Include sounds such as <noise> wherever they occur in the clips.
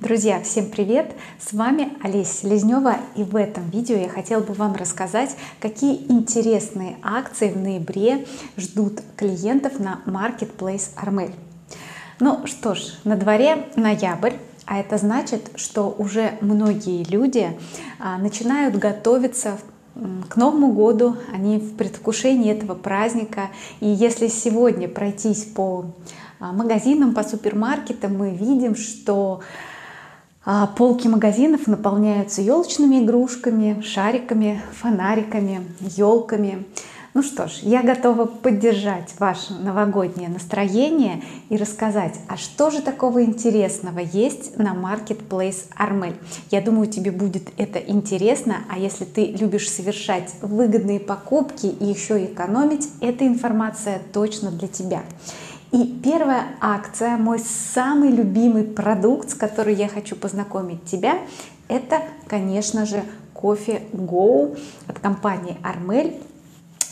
Друзья, всем привет! С вами Олеся Селезнева и в этом видео я хотела бы вам рассказать, какие интересные акции в ноябре ждут клиентов на Marketplace Armel. Ну что ж, на дворе ноябрь, а это значит, что уже многие люди а, начинают готовиться к Новому году, они в предвкушении этого праздника. И если сегодня пройтись по а, магазинам, по супермаркетам, мы видим, что полки магазинов наполняются елочными игрушками, шариками, фонариками, елками. Ну что ж, я готова поддержать ваше новогоднее настроение и рассказать, а что же такого интересного есть на Marketplace Armel. Я думаю, тебе будет это интересно, а если ты любишь совершать выгодные покупки и еще экономить, эта информация точно для тебя. И первая акция, мой самый любимый продукт, с которым я хочу познакомить тебя, это, конечно же, кофе Go от компании Armel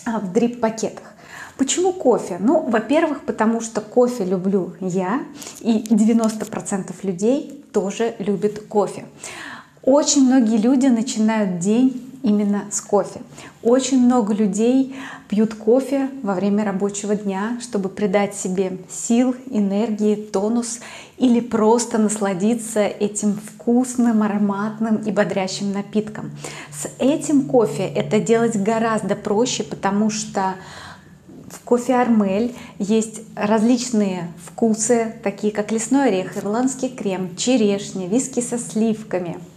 а, в дрип-пакетах. Почему кофе? Ну, во-первых, потому что кофе люблю я, и 90% людей тоже любят кофе. Очень многие люди начинают день именно с кофе. Очень много людей пьют кофе во время рабочего дня, чтобы придать себе сил, энергии, тонус или просто насладиться этим вкусным, ароматным и бодрящим напитком. С этим кофе это делать гораздо проще, потому что в кофе Армель есть различные вкусы, такие как лесной орех, ирландский крем, черешня, виски со сливками –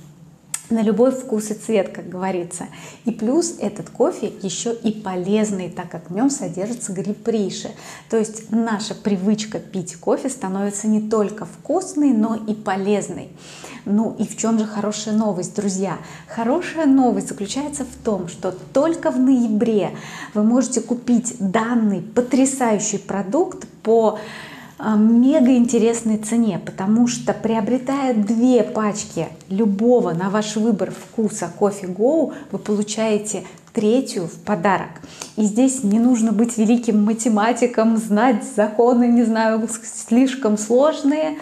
на любой вкус и цвет, как говорится. И плюс этот кофе еще и полезный, так как в нем содержится гриприши. То есть наша привычка пить кофе становится не только вкусной, но и полезной. Ну и в чем же хорошая новость, друзья? Хорошая новость заключается в том, что только в ноябре вы можете купить данный потрясающий продукт по мега интересной цене, потому что приобретая две пачки любого на ваш выбор вкуса кофе Go, вы получаете третью в подарок. И здесь не нужно быть великим математиком, знать законы, не знаю, слишком сложные,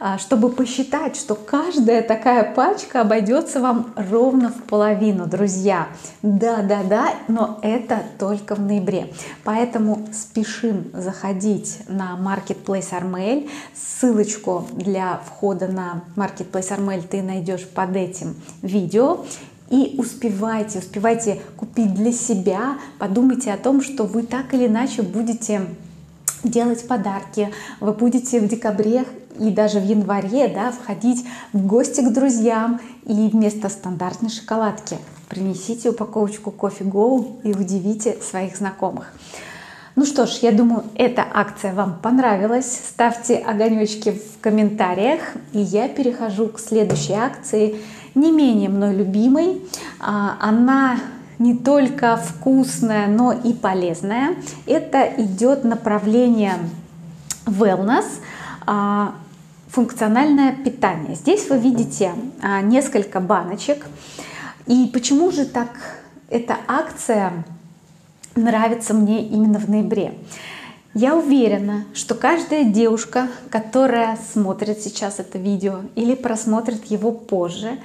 а, чтобы посчитать, что каждая такая пачка обойдется вам ровно в половину, друзья. Да, да, да, но это только в ноябре. Поэтому спешим заходить на Marketplace Armel. Ссылочку для входа на Marketplace Armel ты найдешь под этим видео. И успевайте, успевайте купить для себя, подумайте о том, что вы так или иначе будете делать подарки, вы будете в декабре и даже в январе да, входить в гости к друзьям и вместо стандартной шоколадки принесите упаковочку кофе Go и удивите своих знакомых. Ну что ж, я думаю, эта акция вам понравилась. Ставьте огонечки в комментариях. И я перехожу к следующей акции, не менее мной любимой. А, она не только вкусная, но и полезная. Это идет направление wellness, а, функциональное питание. Здесь вы видите а, несколько баночек. И почему же так эта акция нравится мне именно в ноябре. Я уверена, что каждая девушка, которая смотрит сейчас это видео или просмотрит его позже,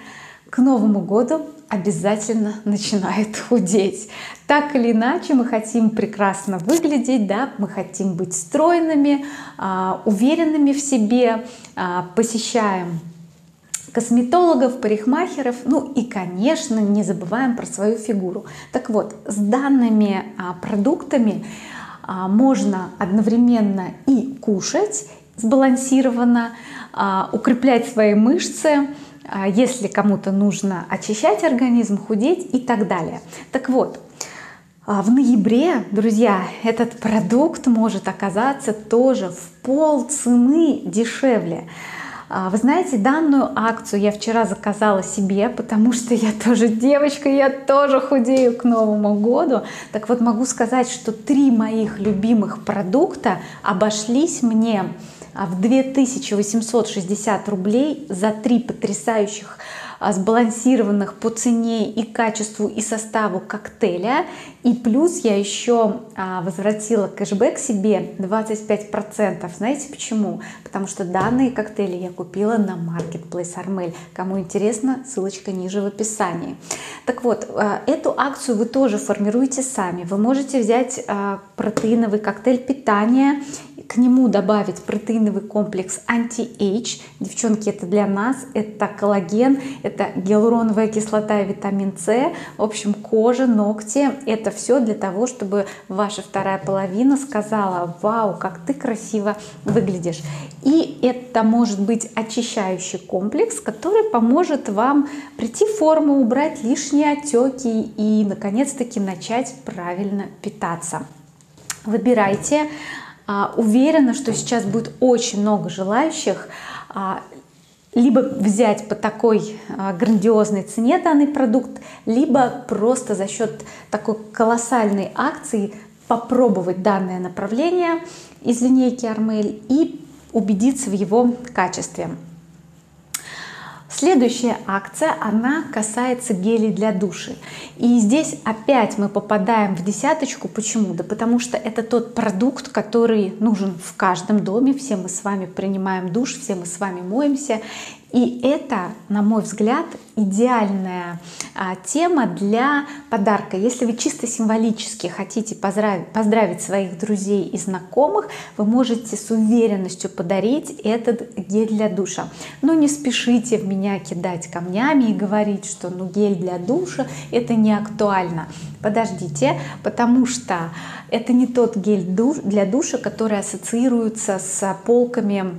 к Новому году обязательно начинает <laughs> худеть. Так или иначе мы хотим прекрасно выглядеть, да, мы хотим быть стройными, а, уверенными в себе, а, посещаем косметологов, парикмахеров, ну и, конечно, не забываем про свою фигуру. Так вот, с данными а, продуктами можно одновременно и кушать сбалансированно, а, укреплять свои мышцы, а, если кому-то нужно очищать организм, худеть и так далее. Так вот, а, в ноябре, друзья, этот продукт может оказаться тоже в пол цены дешевле. А, вы знаете, данную акцию я вчера заказала себе, потому что я тоже девочка, я тоже худею к Новому году. Так вот могу сказать, что три моих любимых продукта обошлись мне в 2860 рублей за три потрясающих а, сбалансированных по цене и качеству и составу коктейля. И плюс я еще а, возвратила кэшбэк себе 25%. Знаете почему? Потому что данные коктейли я купила на Marketplace Armel. Кому интересно, ссылочка ниже в описании. Так вот, а, эту акцию вы тоже формируете сами. Вы можете взять протеиновый коктейль питания к нему добавить протеиновый комплекс Anti-Age. Девчонки, это для нас, это коллаген, это гиалуроновая кислота и витамин С. В общем, кожа, ногти, это все для того, чтобы ваша вторая половина сказала, вау, как ты красиво выглядишь. И это может быть очищающий комплекс, который поможет вам прийти в форму, убрать лишние отеки и, наконец-таки, начать правильно питаться. Выбирайте уверена, что сейчас будет очень много желающих а, либо взять по такой а, грандиозной цене данный продукт, либо просто за счет такой колоссальной акции попробовать данное направление из линейки Армель и убедиться в его качестве. Следующая акция, она касается гелей для души. И здесь опять мы попадаем в десяточку. Почему? Да потому что это тот продукт, который нужен в каждом доме. Все мы с вами принимаем душ, все мы с вами моемся. И это, на мой взгляд, идеальная а, тема для подарка. Если вы чисто символически хотите поздравить, поздравить своих друзей и знакомых, вы можете с уверенностью подарить этот гель для душа. Но не спешите в меня кидать камнями и говорить, что ну, гель для душа это не актуально. Подождите, потому что это не тот гель для душа, который ассоциируется с полками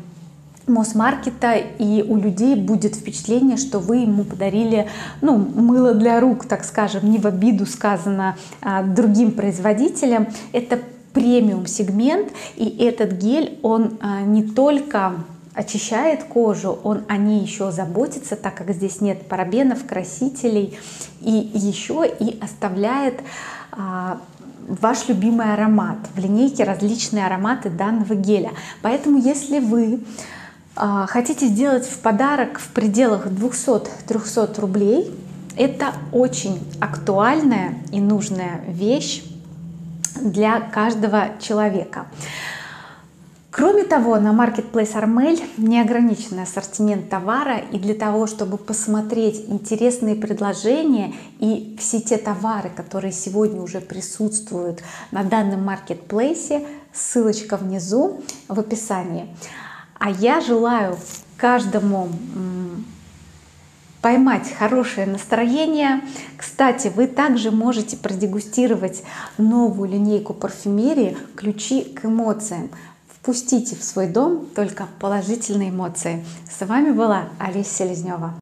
Мосмаркета, и у людей будет впечатление, что вы ему подарили ну, мыло для рук, так скажем, не в обиду сказано а, другим производителям. Это премиум сегмент, и этот гель, он а, не только очищает кожу, он о ней еще заботится, так как здесь нет парабенов, красителей, и еще и оставляет а, ваш любимый аромат. В линейке различные ароматы данного геля. Поэтому если вы хотите сделать в подарок в пределах 200-300 рублей, это очень актуальная и нужная вещь для каждого человека. Кроме того, на Marketplace Armel неограниченный ассортимент товара, и для того, чтобы посмотреть интересные предложения и все те товары, которые сегодня уже присутствуют на данном маркетплейсе, ссылочка внизу в описании. А я желаю каждому поймать хорошее настроение. Кстати, вы также можете продегустировать новую линейку парфюмерии «Ключи к эмоциям». Впустите в свой дом только положительные эмоции. С вами была Олеся Селезнева.